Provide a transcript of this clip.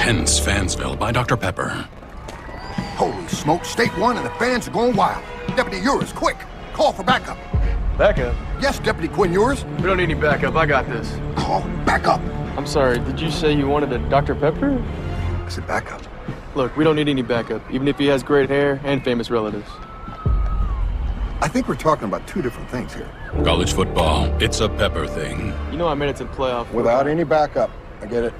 intense Fansville by Dr. Pepper. Holy smoke, State 1 and the fans are going wild. Deputy Ewers, quick, call for backup. Backup? Yes, Deputy Quinn Ewers? We don't need any backup. I got this. Call backup. I'm sorry, did you say you wanted a Dr. Pepper? I said backup. Look, we don't need any backup, even if he has great hair and famous relatives. I think we're talking about two different things here. College football, it's a Pepper thing. You know I made it to the playoff. Without any backup. I get it.